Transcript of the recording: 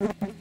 you